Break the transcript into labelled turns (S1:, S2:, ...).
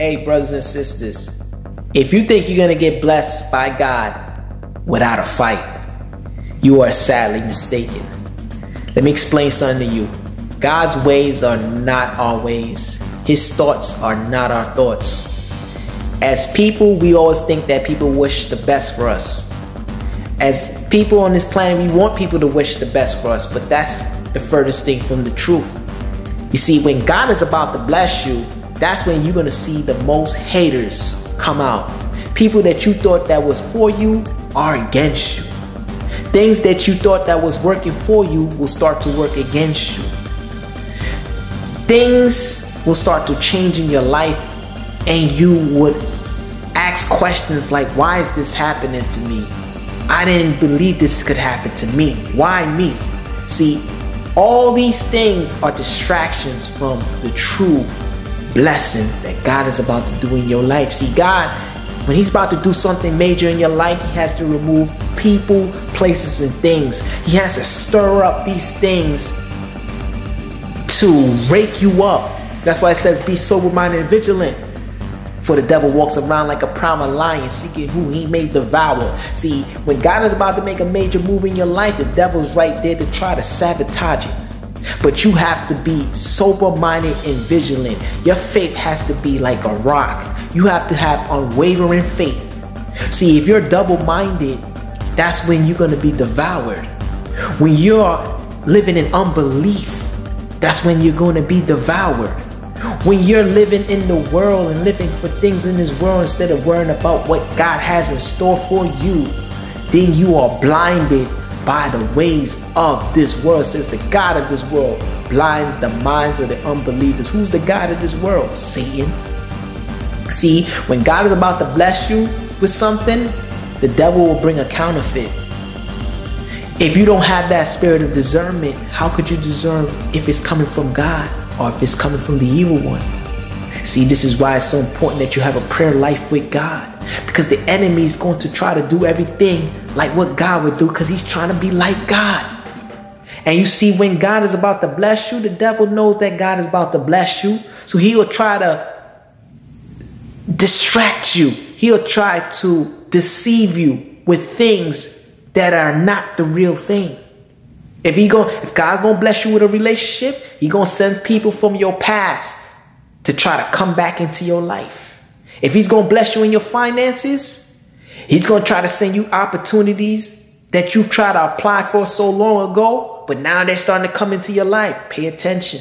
S1: Hey, brothers and sisters, if you think you're going to get blessed by God without a fight, you are sadly mistaken. Let me explain something to you. God's ways are not our ways, His thoughts are not our thoughts. As people, we always think that people wish the best for us. As people on this planet, we want people to wish the best for us, but that's the furthest thing from the truth. You see, when God is about to bless you, that's when you're gonna see the most haters come out. People that you thought that was for you are against you. Things that you thought that was working for you will start to work against you. Things will start to change in your life and you would ask questions like, why is this happening to me? I didn't believe this could happen to me. Why me? See, all these things are distractions from the true blessing that God is about to do in your life. See, God, when He's about to do something major in your life, He has to remove people, places, and things. He has to stir up these things to rake you up. That's why it says, be sober minded and vigilant. For the devil walks around like a prowling lion, seeking who he may devour. See, when God is about to make a major move in your life, the devil's right there to try to sabotage it. But you have to be sober minded and vigilant. Your faith has to be like a rock. You have to have unwavering faith. See, if you're double minded, that's when you're going to be devoured. When you're living in unbelief, that's when you're going to be devoured. When you're living in the world and living for things in this world instead of worrying about what God has in store for you, then you are blinded by the ways of this world. says the God of this world blinds the minds of the unbelievers. Who's the God of this world? Satan. See, when God is about to bless you with something, the devil will bring a counterfeit. If you don't have that spirit of discernment, how could you discern if it's coming from God or if it's coming from the evil one? See, this is why it's so important that you have a prayer life with God because the enemy is going to try to do everything like what God would do because he's trying to be like God. And you see, when God is about to bless you, the devil knows that God is about to bless you. So he'll try to distract you, he'll try to deceive you with things that are not the real thing. If he going if God's gonna bless you with a relationship, he gonna send people from your past to try to come back into your life. If he's to bless you in your finances, he's going to try to send you opportunities that you've tried to apply for so long ago, but now they're starting to come into your life. Pay attention.